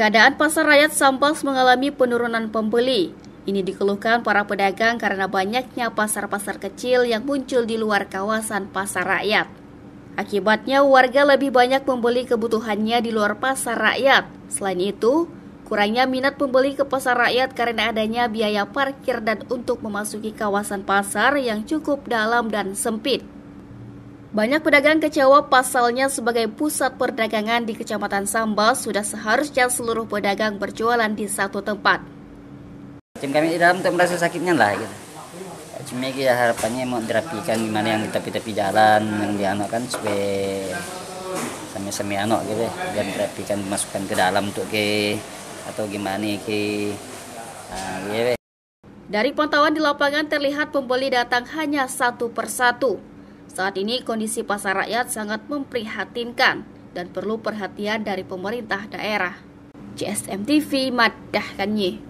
Keadaan pasar rakyat Sambas mengalami penurunan pembeli. Ini dikeluhkan para pedagang karena banyaknya pasar-pasar kecil yang muncul di luar kawasan pasar rakyat. Akibatnya warga lebih banyak membeli kebutuhannya di luar pasar rakyat. Selain itu, kurangnya minat pembeli ke pasar rakyat karena adanya biaya parkir dan untuk memasuki kawasan pasar yang cukup dalam dan sempit. Banyak pedagang kecewa pasalnya sebagai pusat perdagangan di Kecamatan Sambal sudah seharusnya seluruh pedagang berjualan di satu tempat. Tim kami di dalam tuh merasa sakitnya lah gitu. Cuma ya harapannya mau dirapikan gimana yang di tepi-tepi jalan yang di anak kan supaya sami-sami anak gitu dan dirapikan dimasukkan ke dalam untuk ke atau gimana ke nah, gitu. Dari pantauan di lapangan terlihat pembeli datang hanya satu persatu. Saat ini kondisi pasar rakyat sangat memprihatinkan dan perlu perhatian dari pemerintah daerah. CSM TV Madahkannya.